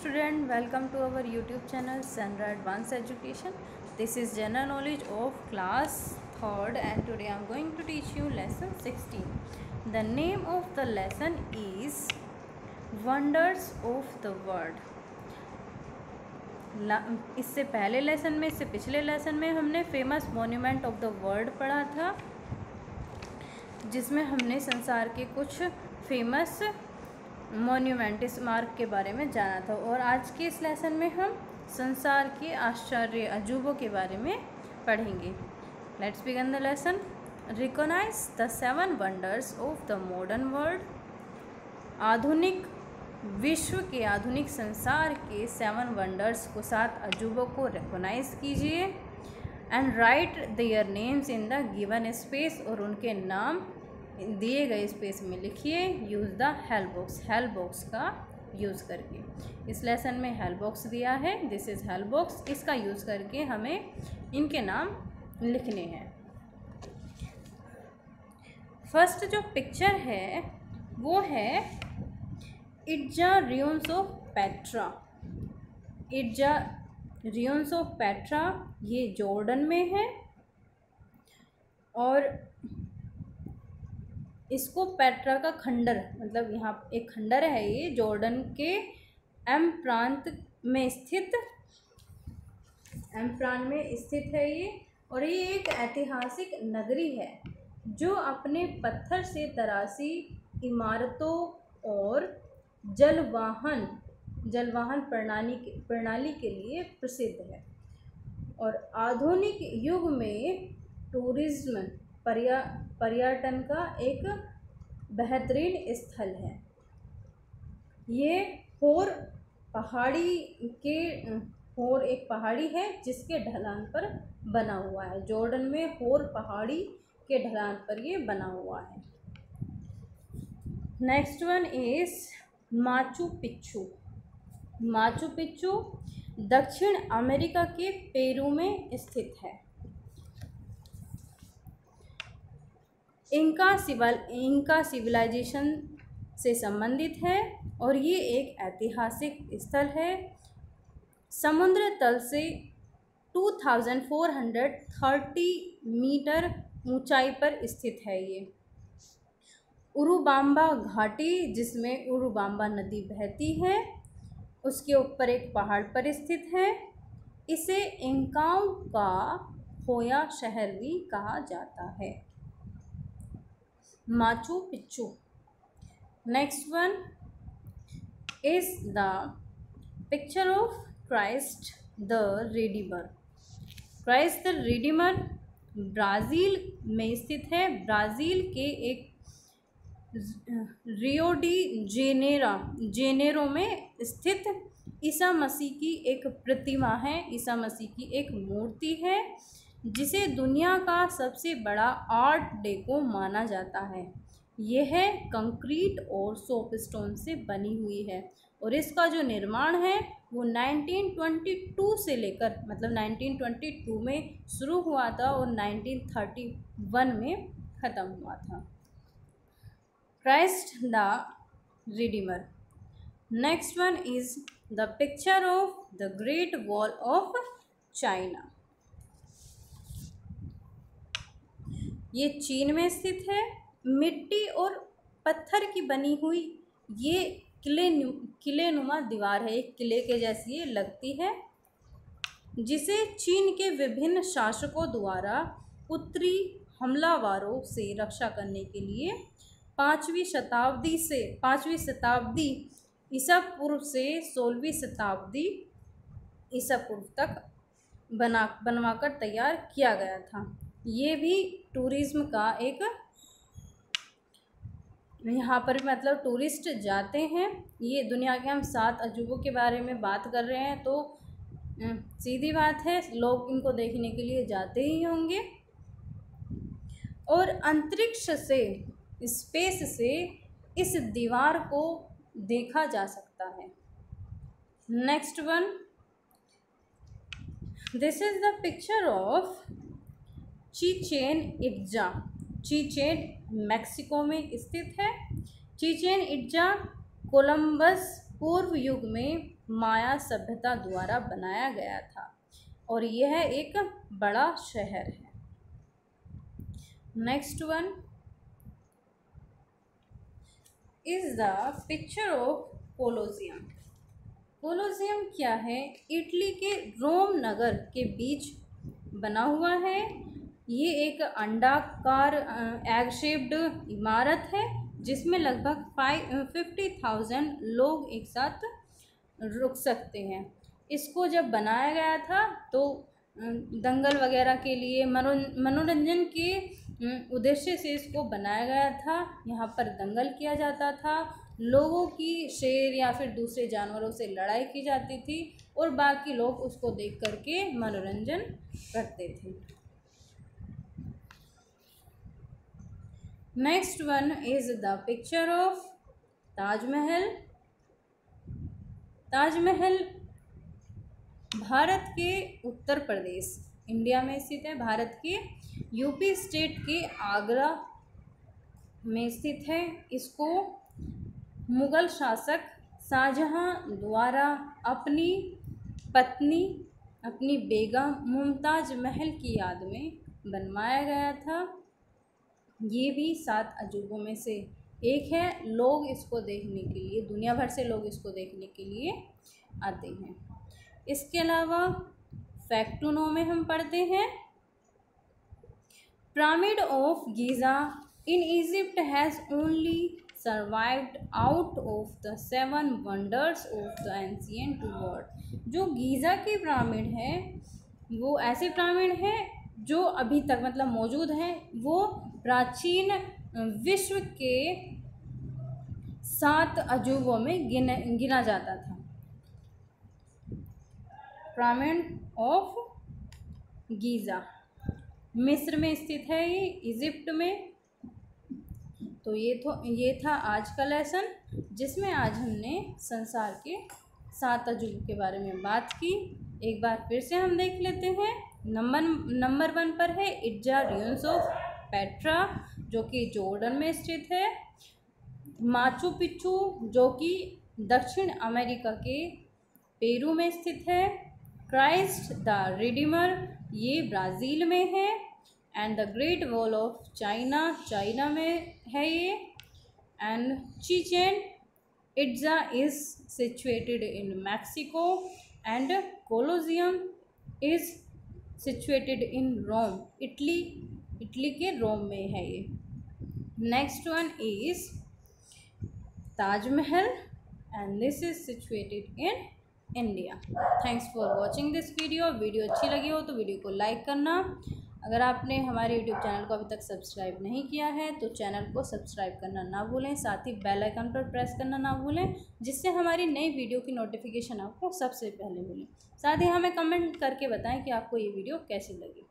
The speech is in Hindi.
Student welcome to our YouTube channel सनरा advance education this is general knowledge of class third and today I am going to teach you lesson 16 the name of the lesson is wonders of the world इससे पहले लेसन में, इससे पिछले लेसन में हमने famous monument of the world पढ़ा था, जिसमें हमने संसार के कुछ फ़ेमस मोन्यूमेंट इस स्मारक के बारे में जाना था और आज के इस लेसन में हम संसार के आश्चर्य, अजूबों के बारे में पढ़ेंगे। Let's begin the lesson recognise the seven wonders of the modern world आधुनिक विश्व के आधुनिक संसार के सेवन वंडर्स को सात अजूबों को रिकोनाइज कीजिए and write their names in the given space और उनके नाम दिए गए स्पेस में लिखिए use the help box help box का यूज़ करके। इस लेसन में हेल्प बॉक्स दिया है दिस इज़ हेल्प बॉक्स इसका यूज़ करके हमें इनके नाम लिखने हैं। फ़र्स्ट जो पिक्चर है, वो है it's a ruins of Petra it's a ruins of Petra ये जॉर्डन में है। और इसको पेट्रा का खंडर मतलब यहाँ एक खंडर है ये, जॉर्डन के एम प्रांत में स्थित, एम प्रांत में स्थित है ये, और ये एक ऐतिहासिक नगरी है, जो अपने पत्थर से तरासी इमारतों और जलवाहन जलवाहन प्रणाली के प्रणाली के लिए प्रसिद्ध है। और आधुनिक युग में टूरिज़्म पर्या, पर्यटन का एक बेहतरीन स्थल है। ये होर पहाड़ी के, होर एक पहाड़ी है जिसके ढलान पर बना हुआ है। जॉर्डन में होर पहाड़ी के ढलान पर ये बना हुआ है। Next one is Machu Picchu. Machu Picchu दक्षिण अमेरिका के पेरू में स्थित है। इनका सिवल, इनका सिविलाइजेशन से संबंधित है और ये एक ऐतिहासिक स्थल है। समुद्र तल से 2430 मीटर ऊंचाई पर स्थित है ये। उरुबाम्बा घाटी, जिसमें उरुबाम्बा नदी बहती है, उसके ऊपर एक पहाड़ पर स्थित है। इसे इंकाओं का खोया शहर भी कहा जाता है। Machu Picchu. Next one is the picture of Christ the Redeemer Christ the Redeemer Brazil में स्थित है। ब्राज़ील के एक रियोडी जेनेरा, जेनेरो में स्थित ईसा मसीह की एक प्रतिमा है। ईसा मसीह की एक मूर्ति है। जिसे दुनिया का सबसे बड़ा आर्ट डेको माना जाता है। यह कंक्रीट और सोप स्टोन से बनी हुई है और इसका जो निर्माण है, वो 1922 से लेकर मतलब 1922 में शुरू हुआ था और 1931 में ख़त्म हुआ था। Christ the Redeemer. Next one is the picture of the Great Wall of China. ये चीन में स्थित है। मिट्टी और पत्थर की बनी हुई ये किले किले नुमा दीवार है। एक किले के जैसी ये लगती है, जिसे चीन के विभिन्न शासकों द्वारा उत्तरी हमलावारों से रक्षा करने के लिए पाँचवीं शताब्दी से, पाँचवीं शताब्दी ईसा पूर्व से सोलहवीं शताब्दी ईसा पूर्व तक बना, बनवाकर तैयार किया गया था। ये भी टूरिज़्म का एक यहाँ पर मतलब टूरिस्ट जाते हैं। ये दुनिया के हम सात अजूबों के बारे में बात कर रहे हैं तो सीधी बात है, लोग इनको देखने के लिए जाते ही होंगे। और अंतरिक्ष से, स्पेस से इस दीवार को देखा जा सकता है। Next one. This is the picture of Chichen Itza. Chichen Mexico में स्थित है। चीचेन इट्जा कोलंबस पूर्व युग में माया सभ्यता द्वारा बनाया गया था और यह एक बड़ा शहर है। Next one. Is the picture of Colosseum Colosseum क्या है? इटली के रोम नगर के बीच बना हुआ है। ये एक अंडाकार एग शेप्ड इमारत है, जिसमें लगभग फाइव फिफ्टी थाउज़ेंड लोग एक साथ रुक सकते हैं। इसको जब बनाया गया था तो दंगल वगैरह के लिए मनोरंजन के उद्देश्य से इसको बनाया गया था। यहाँ पर दंगल किया जाता था। लोगों की शेर या फिर दूसरे जानवरों से लड़ाई की जाती थी और बाकी लोग उसको देख करके मनोरंजन करते थे। Next one is the picture of Taj Mahal Taj Mahal Bharat के उत्तर प्रदेश, इंडिया में स्थित है। भारत के यूपी स्टेट के आगरा में स्थित है। इसको मुग़ल शासक शाहजहाँ द्वारा अपनी पत्नी, अपनी बेगम मुमताज़ महल की याद में बनवाया गया था। ये भी सात अजूबों में से एक है। लोग इसको देखने के लिए, दुनिया भर से लोग इसको देखने के लिए आते हैं। इसके अलावा फैक्टूनो में हम पढ़ते हैं। Pyramid of Giza in Egypt has only survived out of the seven wonders of the ancient world जो गीज़ा की पिरामिड है, वो ऐसे पिरामिड है जो अभी तक मतलब मौजूद हैं, वो प्राचीन विश्व के सात अजूबों में गिन, गिना जाता था। Pyramid of Giza. मिस्र में स्थित है ये, इजिप्ट में। तो ये तो ये था आज का लेसन, जिसमें आज हमने संसार के सात अजूब के बारे में बात की। एक बार फिर से हम देख लेते हैं। नंबर नंबर वन पर है इज्जा रियंस ऑफ़ पेट्रा, जो कि जॉर्डन में स्थित है। माचू पिच्चू, जो कि दक्षिण अमेरिका के पेरू में स्थित है। क्राइस्ट द रिडीमर, ये ब्राज़ील में है। And the Great Wall of China China में है ये। And Chichen Itza is situated in Mexico. And Colosseum is situated in Rome Italy Italy के रोम में है ये। Next one is Taj Mahal and this is situated in India thanks for watching this video video अच्छी लगी हो तो वीडियो को लाइक करना अगर आपने हमारे यूट्यूब चैनल को अभी तक सब्सक्राइब नहीं किया है तो चैनल को सब्सक्राइब करना ना भूलें, साथ ही बेल आइकन पर प्रेस करना ना भूलें, जिससे हमारी नई वीडियो की नोटिफिकेशन आपको सबसे पहले मिले। साथ ही हमें कमेंट करके बताएँ कि आपको ये वीडियो कैसी लगी।